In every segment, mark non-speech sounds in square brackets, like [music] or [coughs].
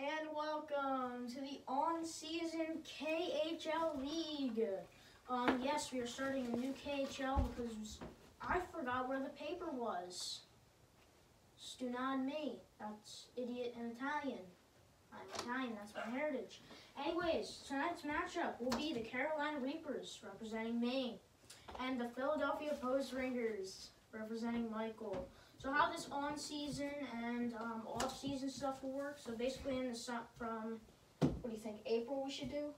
And welcome to the on-season KHL League. Um, yes, we are starting a new KHL because I forgot where the paper was. Stu me. That's idiot in Italian. I'm Italian, that's my heritage. Anyways, tonight's matchup will be the Carolina Reapers representing me, and the Philadelphia Post Ringers representing Michael. So how this on-season and um, off-season stuff will work? So basically, in the su- from what do you think? April we should do?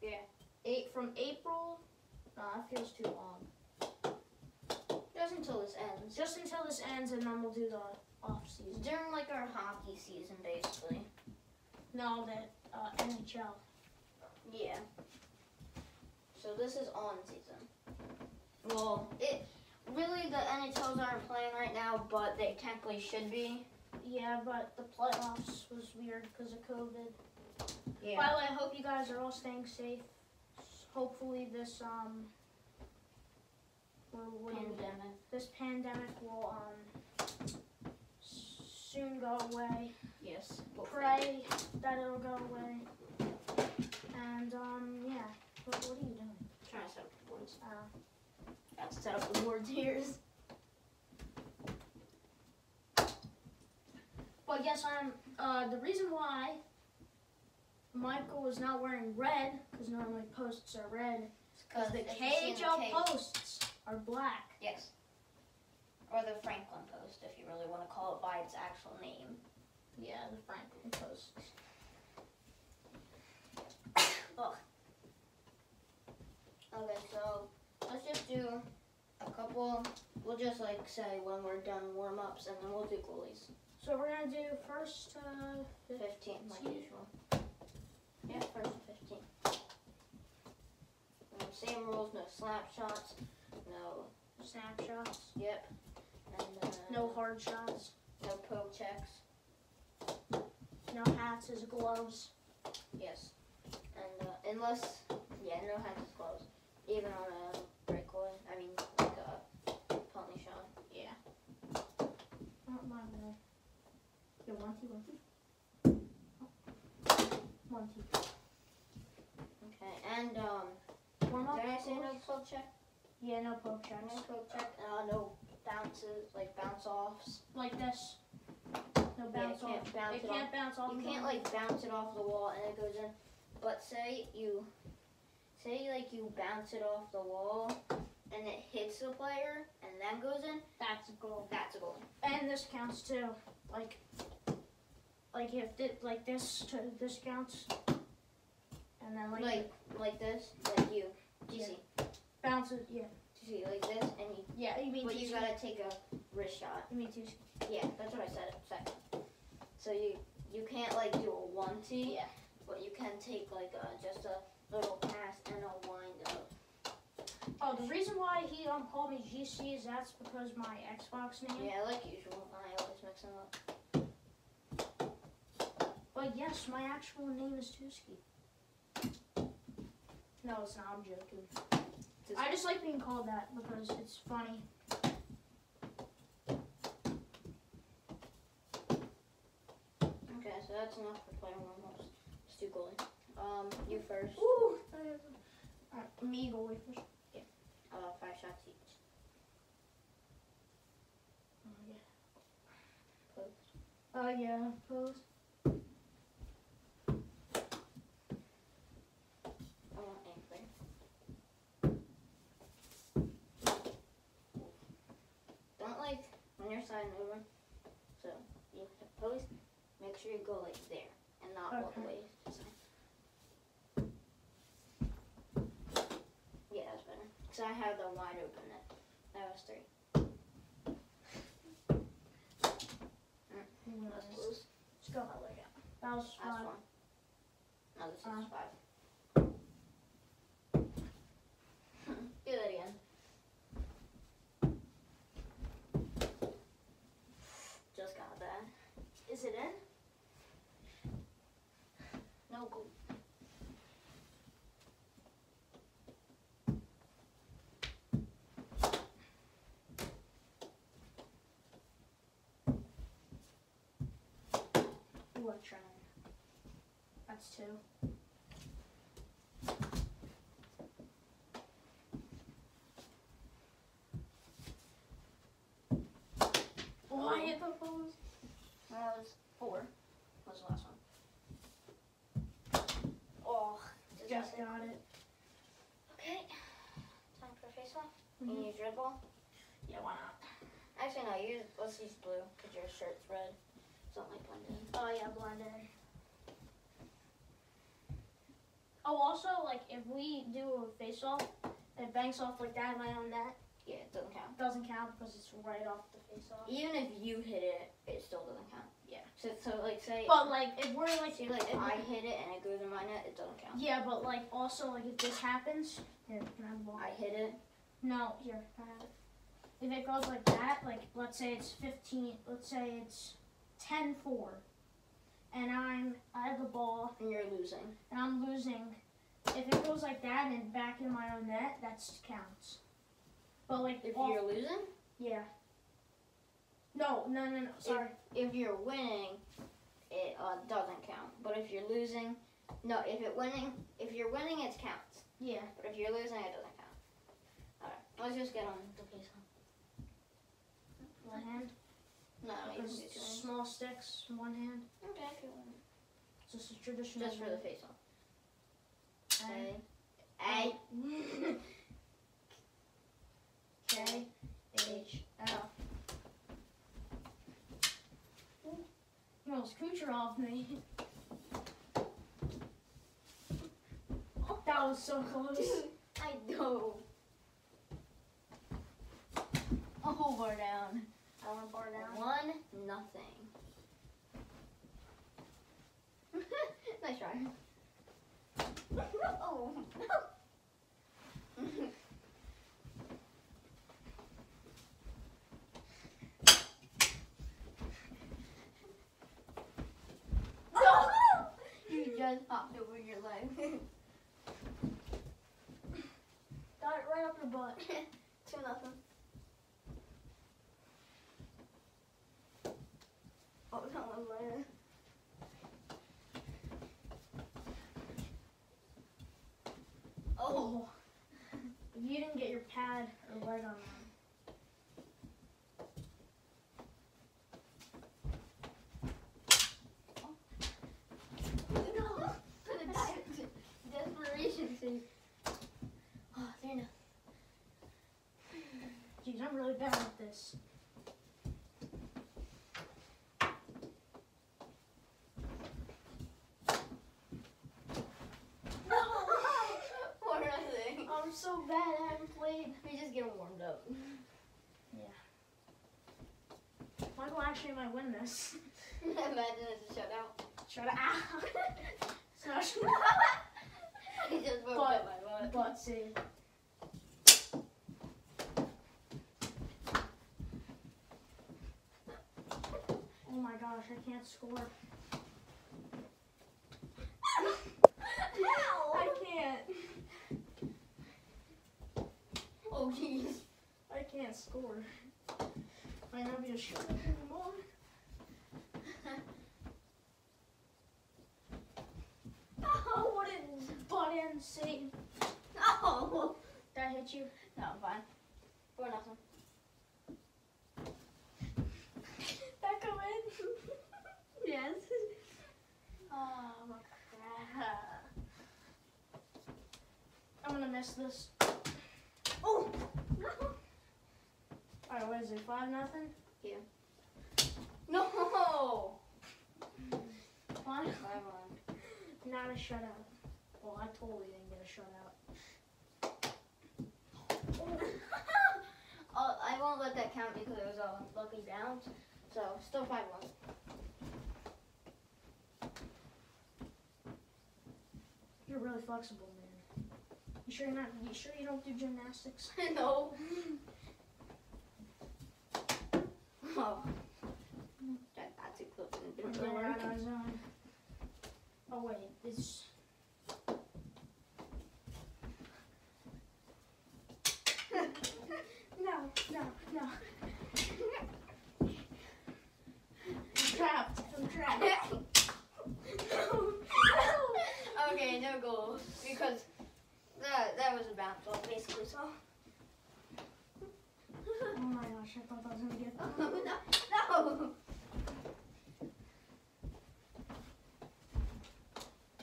Yeah. Eight from April. No, that feels too long. Just until this ends. Just until this ends, and then we'll do the off-season. During like our hockey season, basically. No, the uh, NHL. Yeah. So this is on season. Well, it really the NHLs aren't playing right now, but they technically should be. Yeah, but the playoffs was weird because of COVID. Yeah. By the way, I hope you guys are all staying safe. Hopefully, this um, Pandemic. this pandemic will um soon go away. Yes. Pray that it'll go away. And um, yeah. What, what are you doing? Trying to set up the boards. Uh, Got to set up the boards here. but yes, I'm. Uh, the reason why Michael is not wearing red, because normally posts are red, because the if you see in the KHL posts are black. Yes. Or the Franklin Post, if you really want to call it by its actual name. Yeah, the Franklin post. Oh. [coughs] Okay, so let's just do a couple. We'll just like say when we're done warm ups, and then we'll do goalies. So we're gonna do first. Uh, 15, like usual. Yeah, first 15. Um, same rules, no slap shots, no, snapshots. yep, and uh, No hard shots. no poke checks, No hats as gloves. yes. And uh, unless, yeah, no hats as gloves, even on a breakaway, I mean, like a penalty shot. Yeah. Not mine though. Yeah, one T. One T. Okay, and um, up. did I say no poke check? Yeah, no poke No checks. poke check, uh, no bounces, like bounce offs. Like this. No Yeah, bounce you off. can't bounce it it can't off. bounce off. You can't like bounce it off the wall and it goes in. But say you, say like you bounce it off the wall and it hits the player and then goes in. That's a goal. That's a goal. And this counts too. Like, like if it, like this to this counts. And then like, Like like this, like you. Do you Yeah. see? bounces. Yeah. Do you see like this and you? Yeah. You mean But you gotta take a wrist shot. You mean two. Yeah, that's what I said. Second. So you you can't like do a one T. Yeah. But you can take like a just a little pass and a wind up. Oh, the reason why he um called me GC is that's because my Xbox name. Yeah, like usual. I always mix them up. But yes, my actual name is Tusky. No, it's not. I'm joking. I just like being called that because it's funny. Okay, so that's enough for player warm-ups. Let's do goalie. Um, you first. Ooh. Alright, me goalie first. Uh, five shots each. Oh yeah. Yeah. Post. I want aim clear. Don't like when you're sliding over. So you have to post. Make sure you go like there and not all the way to the side. Yeah, that's better. Cause I have the wide open net. That was three. Who That's knows? close. Let's go. That was That's fun. one. No, this is Uh. five. Do that again. Just got that. Is it in? No goal. Ooh, I tried. That's two. Oh, I hit the post. That was four. Was the last one. Oh, Just got it. Okay. Time for a face off. Mhm. You dribble? Yeah, why not? Actually, no. Use let's use blue because your shirt's red. Something like blend in. Oh yeah, blended. Oh, also, like if we do a face off, it banks off like that right on that. Yeah, it doesn't count. Doesn't count because it's right off the face off. Even if you hit it, it still doesn't count. Yeah. So, so like say, But like if we're like, see, like if I we- hit it and it goes in my net, it doesn't count. yeah, but like also like if this happens, here can I have the ball? I hit it. No, here can I have it? If it goes like that, like let's say it's fifteen, let's say it's 10-4, and I'm I have the ball and you're losing. and I'm losing. If it goes like that and back in my own net, that counts. But like If off- you're losing, yeah. No, no, no, no. Sorry. if you're winning, it uh, doesn't count. But if you're losing, no, if it winning, if you're winning, it counts. Yeah. But if you're losing, it doesn't count. Alright, let's just get on the face off. One hand. No, you can Because do two hands. small sticks, one hand. Okay, if you want. Just a traditional. Just for the face off. And- A. A. K H L. You almost Kucherov me. That was so close. [laughs] I know. Oh, bar down. I went far down. One, nothing. [laughs] nice try. No. You just popped over your leg. Got it right up your butt. [laughs] Two nothing. Oh, that one later. Oh. You didn't get your pad or right on that. No. Desperation save. Oh, there no. Jeez, I'm really bad at this. No. Or nothing. I'm so bad. I haven't played. We just get warmed up. Yeah. Michael actually might win this. [laughs] Imagine it's a shutout. Shut up. [laughs] Smash. He just woke But- my butt. Butt save. Oh my gosh, I can't score. I can't. Oh jeez. I can't score. A anymore. Oh, what a butt end save. No. Did I hit you? No, I'm fine. Four nothing. That go in? Yes. Oh, crap. I'm gonna miss this. Oh. Alright, what is it? Five nothing? No. One? Five one. Not a shutout. Well, I totally didn't get a shutout. [laughs] Oh, I won't let that count because it was a lucky bounce. So still five one. You're really flexible, man. You sure you're not? You sure you don't do gymnastics? [laughs] no. [laughs] Oh. That got too close and it We're didn't going work. out of zone. Oh wait, it's. No, no, no. I'm trapped. I'm trapped. No, no. Oh, no, no.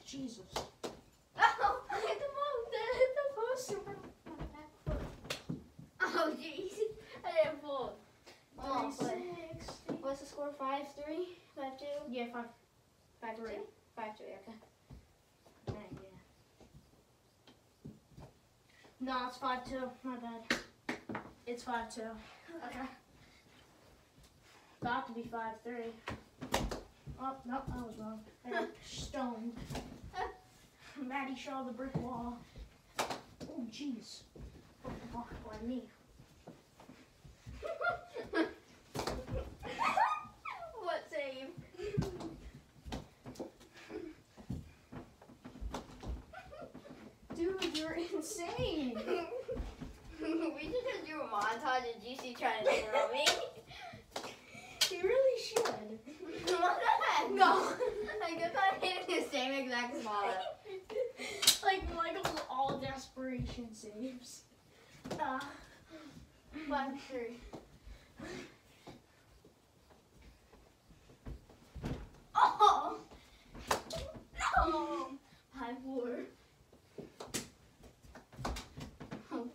Jesus. Oh, I hit the ball. I hit the post and broke my back foot. Oh, jeez. I didn't fall. Oh, but 360. what's the score? Five three, five two, Yeah, five. five Three. two, five two. Okay. Dang, yeah. No, it's five two. My bad. It's five two. Okay. Got to be five three. Oh no, I was wrong. I got [laughs] stoned. [laughs] Maddie Shaw the brick wall. Oh jeez. What the fuck by me? what save? Dude, you're insane. [laughs] we should just do a montage of GC trying to throw me. You really should. what the heck? No. I guess I'm hitting the same exact spot. [laughs] like Michael's all desperation saves. Uh, Five three. [laughs] Oh! No! Five four.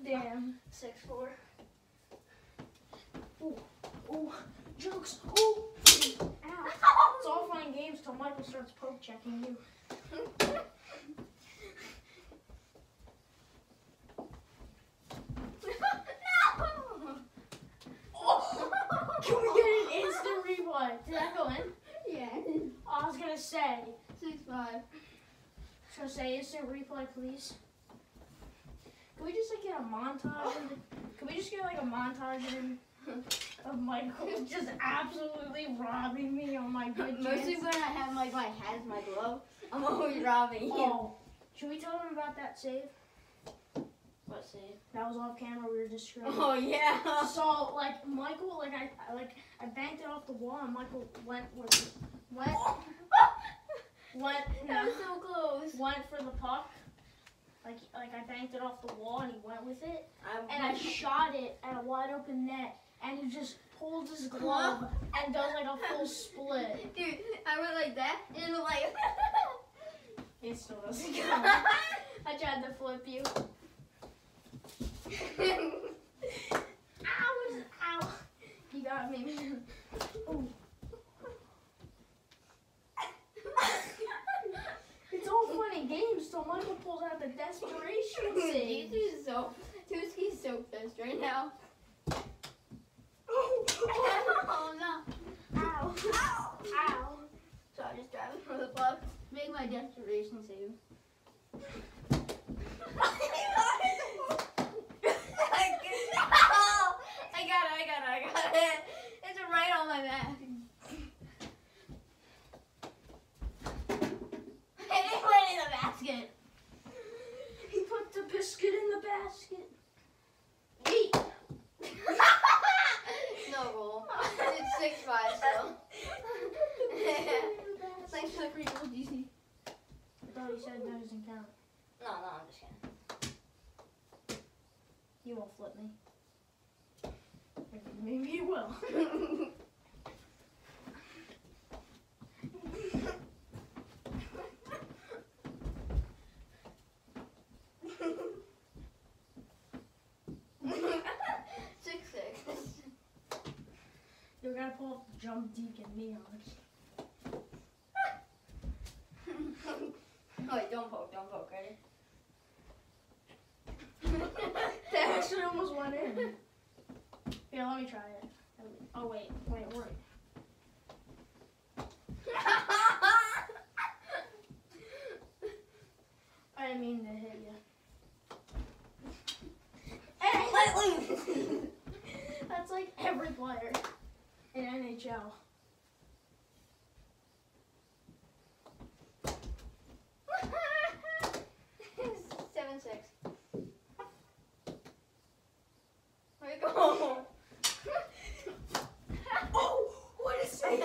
Damn. Six four. Oh, jokes. Oh, ow. It's all fun and games till Michael starts poke checking you. no! Oh, can we get an instant replay? Did that go in? Yeah. I was gonna say. Six five. So say instant replay, please. Can we just like get a montage? Can we just get like a montage of [laughs] Michael [laughs] just absolutely robbing me on my good [laughs] Mostly when I have like my hands, my glove, I'm always robbing you. Oh, should we tell them about that save? What save? That was off camera. We were just screwing. Oh yeah. So like Michael, like I, I like I banked it off the wall, and Michael went with went went that was so close. went for the puck. Like like I banked it off the wall, and he went with it, I'm, and I [laughs] shot it at a wide open net, and he just pulled his glove [laughs] and does like a full split. Dude, I went like that, and it was like. It still doesn't count. I tried to flip you. [laughs] Ow! Ow! You got me. Ooh. It's and games till Michael pulls out the desperation save. [laughs] Tusky's so, Tusky's so pissed right now. Oh, [laughs] oh, oh no. Ow! Ow. Ow! So I just driving for the club. Make my desperation save. I basket. He put the biscuit in the basket. Wait! [laughs] no goal. It's six five still. [laughs] [laughs] Thanks for the free GC. I thought he said that doesn't count. No, no, I'm just kidding. You won't flip me. Maybe you will. six six. You're gonna pull up the jump deacon me on. oh wait, don't poke, don't poke, ready? [laughs] That actually almost went in. Here, let me try it. Oh wait, wait, wait. [laughs] I didn't mean to hit you. [laughs] That's like every player in NHL. Seven six. Where you go? Oh, what is it?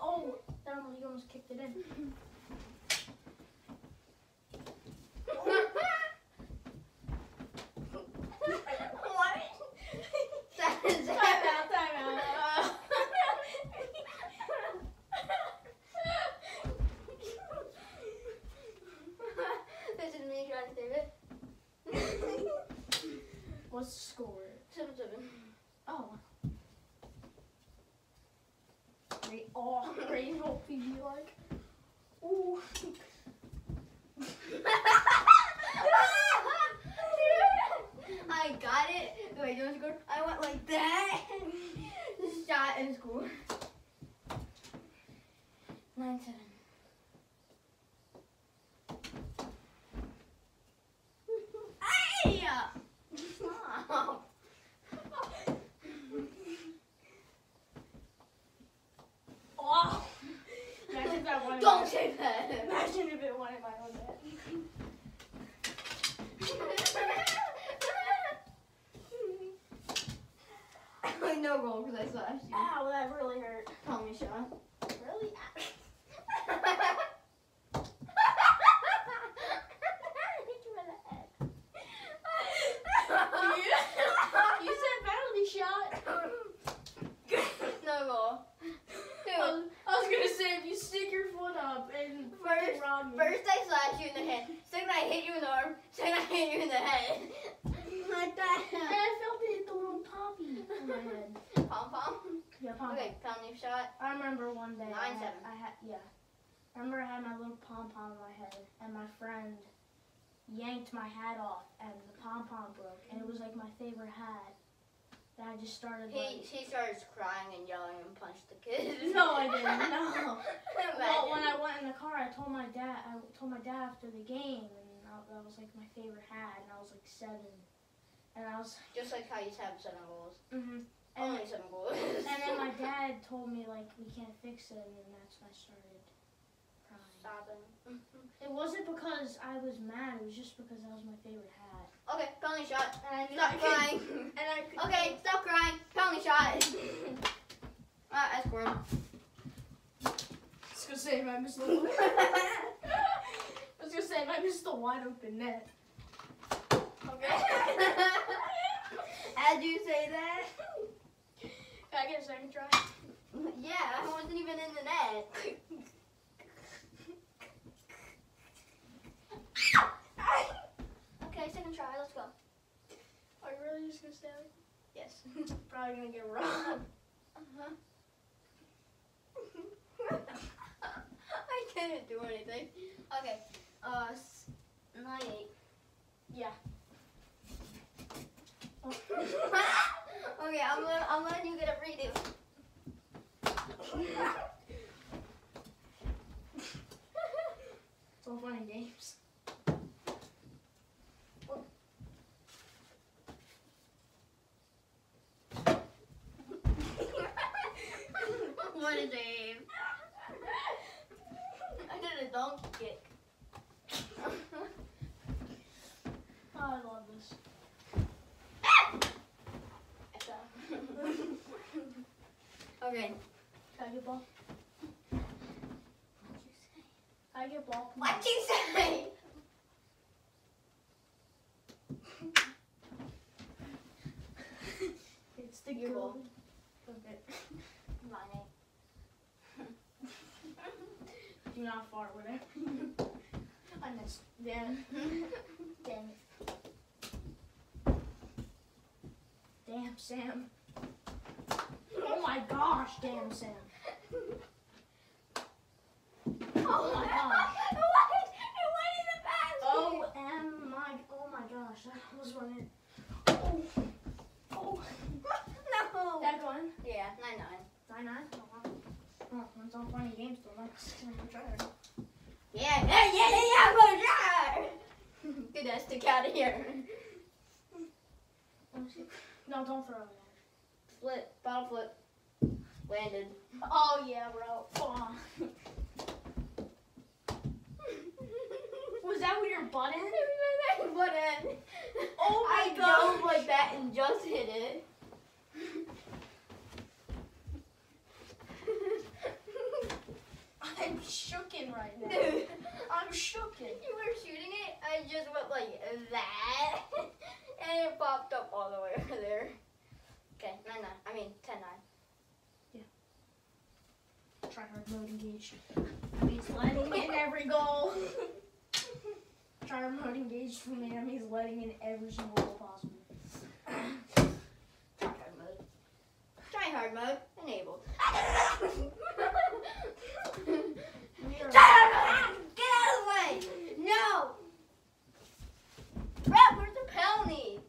Oh, that almost, you almost kicked it in. Rain hope he'd be like, ooh. I got it. Wait, to go? I went like that. Shot and score. Nine seven. Hey! Stop. Oh. Imagine if that one. Don't say that. Imagine if it went in my own net. [laughs] no goal because I slashed you. Ow, that really hurt. Call me shot. Really? you said penalty shot. no goal. I Dude, was, I was gonna say if you stick your foot up and First- fucking rob me. first I slash you in the head. Second I hit you in the arm. Second I hit you in the head. like. And I felt it hit the little poppy on my head. Pom pom. Yeah, pom Okay, penalty shot. I remember one day. I Nine had, seven. I had yeah. I remember I had my little pom pom on my head, and my friend yanked my hat off, and the pom pom broke, and it was like my favorite hat. And I just started He like. he starts crying and yelling and punched the kid. [laughs] No, I didn't. No. [laughs] Well, when I went in the car, I told my dad. I told my dad after the game, and I, that was like my favorite hat, and I was like seven, and I was. [laughs] Just like how you have seven goals. hmm And, Only seven goals. and then my [laughs] dad told me like we can't fix it, and that's when I started crying. Stopping. It wasn't because I was mad. It was just because that was my favorite hat. Okay, penalty shot. And I Stop crying. [laughs] And I could, Okay, stop crying. Penalty shot. Alright, I scored. I was gonna say I missed the. I say I missed the wide open net. Okay. [laughs] As you say that. Can I get a second try? Yeah, I wasn't even in the net. okay, second try. Let's go. Are you really just gonna stay? out? Yes. [laughs] Probably gonna get robbed. Uh-huh. [laughs] I didn't do anything. Okay. Uh, s- nine eight. Yeah. [laughs] Okay, I'm gonna, I'm gonna you get a redo. It's all fun and games. [laughs] what is [laughs] aim? I did a donkey kick. Oh, I love this. Okay. Can I get ball? What'd you say? Can I get ball? please? What you say? [laughs] It's the Your ball. goal. Okay. [laughs] Nine [laughs] Do not fart, whatever. I missed. Damn. Damn. Damn, Sam. Oh damn, Sam. oh my oh gosh. It [laughs] went, it went in the basket. Oh, my, oh my gosh, that was one. Oh, oh. [laughs] no. That one? Yeah, nine nine. Nine nine. Oh, wow. Oh, it's all funny games still. Next time I'm trying. Yeah, yeah, yeah, yeah, yeah, sure. Get that stick out of here. Oh, no, don't throw it. Flip, bottle flip. Landed. Oh yeah, bro. Was that with your butt [laughs] end? butt end. Oh my god. I like that and just hit it. I'm shooken right now. [laughs] I'm shooken. You were shooting it, I just went like that. [laughs] and it popped up all the way over there. Okay, 9-9. I mean, 10-9. Try hard mode gauge. I mean, letting in every goal. [laughs] try hard mode gauge for me. I mean, letting in every single goal possible. try hard mode. Try hard mode enabled. [laughs] Get out of the way. No. Brad, where's the penalty?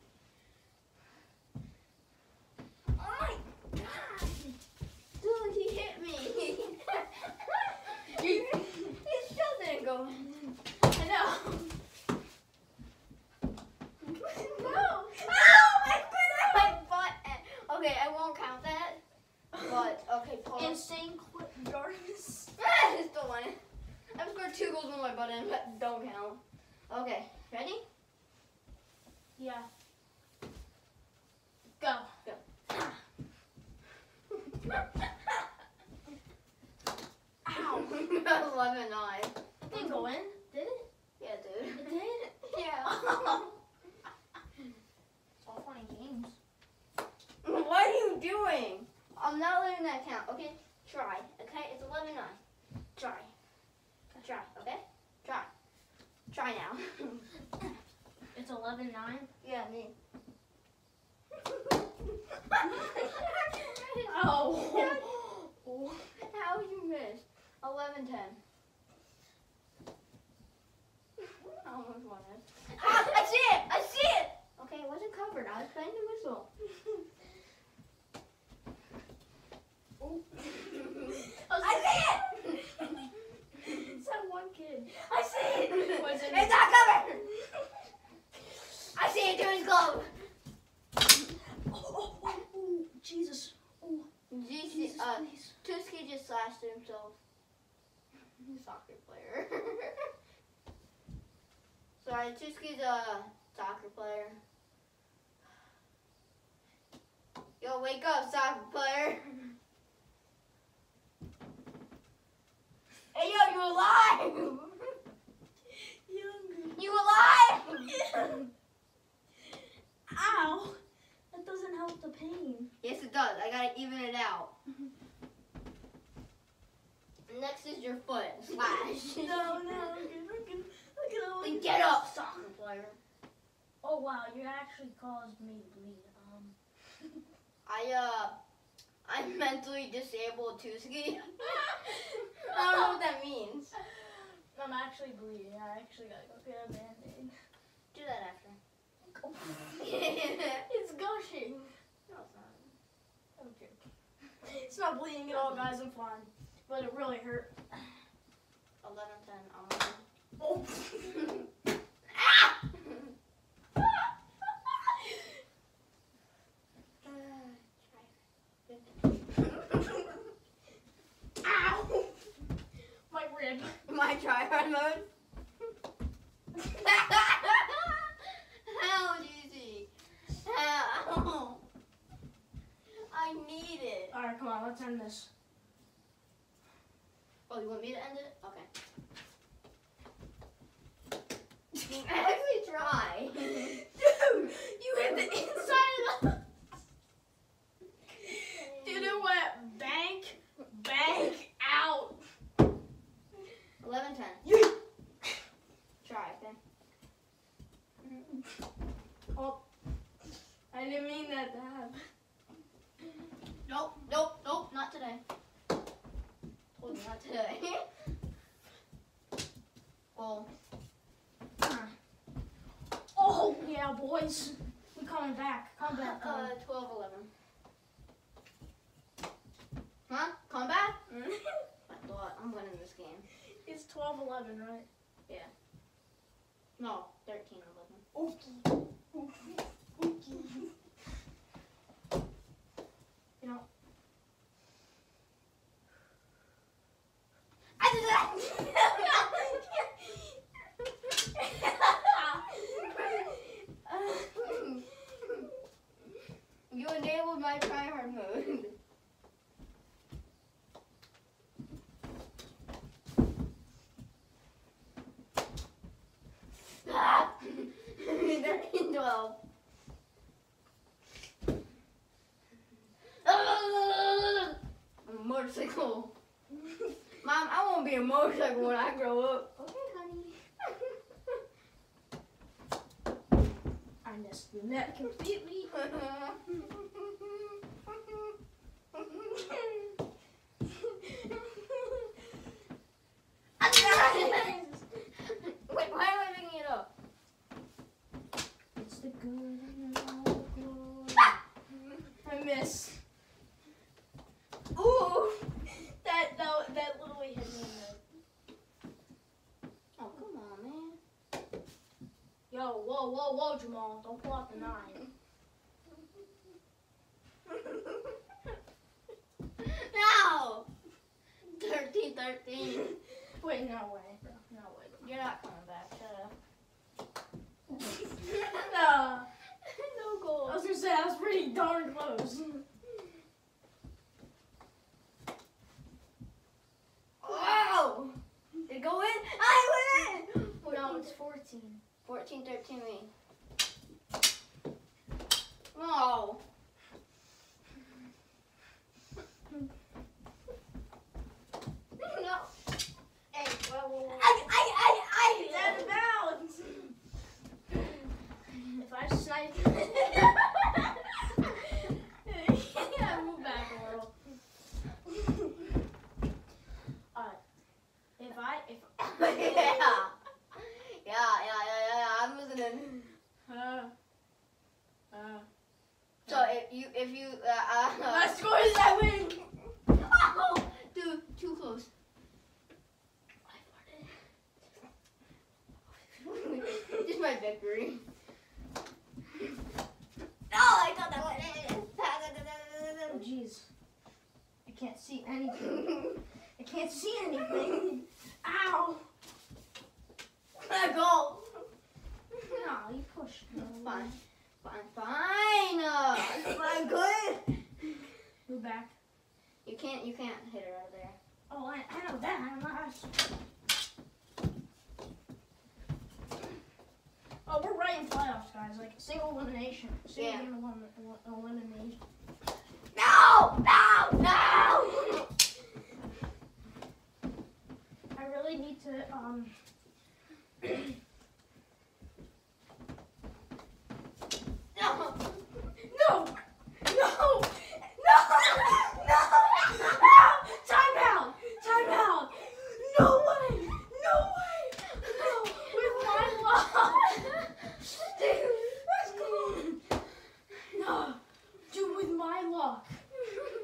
go in. I know. [laughs] no. Oh okay, I won't count that. But okay, pause. Insane clip darkness. That is the one. I've scored two goals with my butt in, but don't count. Okay, ready? Yeah. Go. Go. [laughs] Ow. [laughs] 11 it didn't go in, did it? Yeah, dude. It did? Yeah. it's all funny games. what are you doing? I'm not letting that count. Okay, try. Okay, it's 11 9. Try. Try, okay? Try. Try now. It's 11 9. yeah, me. Oh. How you miss? 11 10. I almost won it. Ah, I see it! I see it! Okay, it wasn't covered. I was playing the whistle. I see it! it's that one kid. I see it! Was it- It's not covered! I see it through his glove. Oh, oh, oh, oh, Jesus. Oh, GC, Jesus, uh, please. Tusky just slashed himself. Soccer player. Sorry, Tusky's a soccer player. Yo, wake up, soccer player. [laughs] Hey, yo, you alive? [laughs] You alive? [laughs] Ow. That doesn't help the pain. Yes, it does. I gotta even it out. Next is your foot. Slash. No, no. Then get up, soccer player. Oh, wow. You actually caused me to bleed. Um. [laughs] I uh, I'm mentally disabled Tusky. [laughs] I don't know what that means. I'm actually bleeding. I actually gotta go get a band-aid. Do that after. [laughs] No, it's gushing. it's not. Okay. It's not bleeding at all, guys. I'm fine. But it really hurt. 11, 10, I'm on. Oh. ah! Ow! My rib. My try hard mode. How easy. How? I need it. All right, come on. Let's end this. Oh, you want me to end it? Okay. Actually, try. Dude, you hit the inside of the. Dude, it went bank, bank out. 11, 10. Yeah. Try, okay? Oh, I didn't mean that to happen. Nope, nope, nope, not today. Today. [laughs] well, Oh, yeah, boys. we're coming back. Come back. uh, Come. 12, 11. Huh? Come back? [laughs] I thought I'm winning this game. it's 12 11, right? Yeah. No, 13, 11. Okay. Okay. Okay. You know, I did that! you enabled my tryhard mode. Ah! 13, 12. A motorcycle. Mom, I want to be a motorcycle when I grow up. Okay, honey. I missed the net completely. [laughs] Wait, why am I picking it up? It's the good and all the glory. [laughs] I miss. Ooh, [laughs] that that that literally hit me. Oh, come on, man. Yo, whoa, whoa, whoa, Jamal! Don't pull out the nine. [laughs] No! 13. [laughs] Wait, no way, bro. No way. You're not coming back. Shut up. No. no goal. I was gonna say I was pretty darn close. Wow! Did it go in? I win! No, it's 14. 14, 13 me. No. no. Hey, whoa, whoa, whoa. I, I, I, It's out of bounds. If I snipe, yeah, move back a little. Alright. If I, if, yeah. Yeah, yeah, yeah, yeah, yeah. I'm listening. uh, uh, So if you, if you, uh, my uh, score is I win. oh, dude, too close. this is my victory. No, I got that Oh, jeez. I can't see anything. I can't see anything. Ow. one. Go. No, you pushed me. Fine, fine, fine. Uh, fine, good. Move back. You can't, you can't hit her out of there. Oh, I, I know that. I'm not. Oh, we're right in playoffs, guys. Like single elimination. Single Yeah. game elim- elim- elimination. No, no, no. I really need to um. [clears throat] No. No! No! Time out! Time out! No way! No way! No! With my luck! Dude, let's go! No! Dude, with my luck,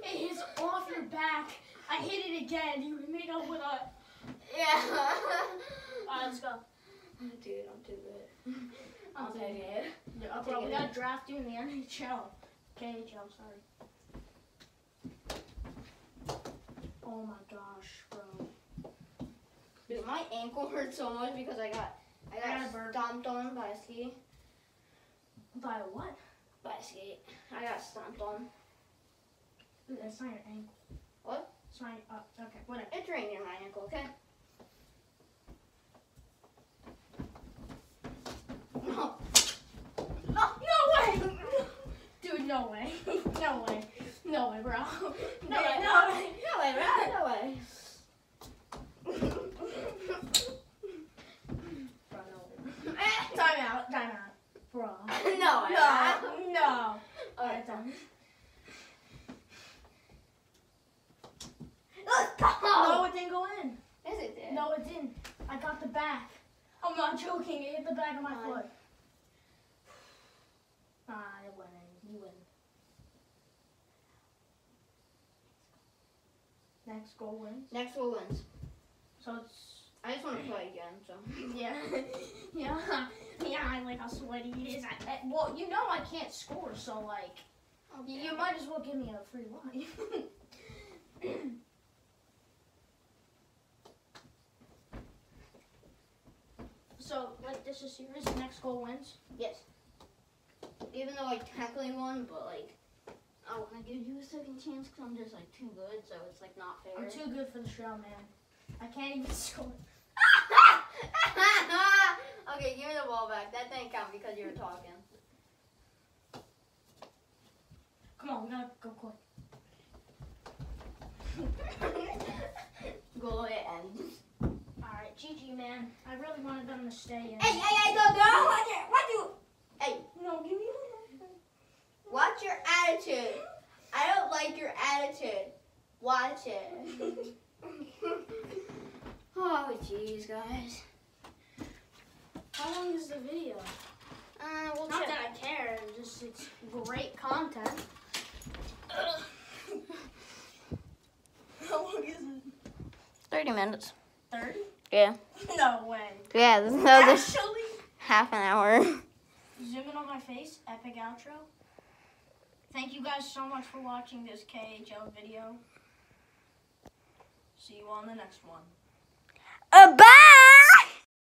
it hits off your back. I hit it again. You made up with a. Yeah. Alright, let's go. Dude, I'm too good. I'll [laughs] I'll take take it. Yeah, I'll bro, take we it. got drafted in the NHL. KHL, sorry. Oh my gosh, bro. Dude, my ankle hurts so much because I got I I got a got burp. stomped on by a ski. By what? By a skate. I got stomped on. Dude, that's not your ankle. What? It's not uh, okay, whatever. It's near my ankle, okay? No. No, no way! Dude, no way. no way. No way, bro. No way, no way. No way, right? No way. Bro, no way. Time out, time out. Bro. [laughs] no No, no. Alright, done. Let's go. No, it didn't go in. Yes, it did. No, it didn't. I got the back. I'm not joking. It hit the back of my Fine. foot. [sighs] Ah, it went in. You win. Next goal wins. Next goal wins. So it's I just want to play again, so. [laughs] yeah, [laughs] yeah, yeah. I like how sweaty it is. I, I, well, you know I can't score, so like you, you might as well give me a free life. [laughs] [clears throat] so like this is serious. Next goal wins. Yes. Even though I technically won, but like, I want to give you a second chance because I'm just like too good, so it's like not fair. I'm too good for the show, man. I can't even [laughs] score. [laughs] okay, give me the ball back. That didn't count because you were talking. Come on, we gotta go quick. [laughs] Go in. Alright, GG, man. I really wanted them to stay in. Hey, hey, hey, go, go! Watch it, watch you. Hey, No, give me watch your attitude. I don't like your attitude. Watch it. [laughs] oh, jeez, guys. How long is the video? Uh, we'll Not check. that I care, just it's great content. [laughs] How long is it? 30 minutes. 30? Yeah. No way. Yeah, there's no Actually, half an hour. [laughs] Zoom in on my face, epic outro. Thank you guys so much for watching this KHL video. See you on the next one. Uh, bye!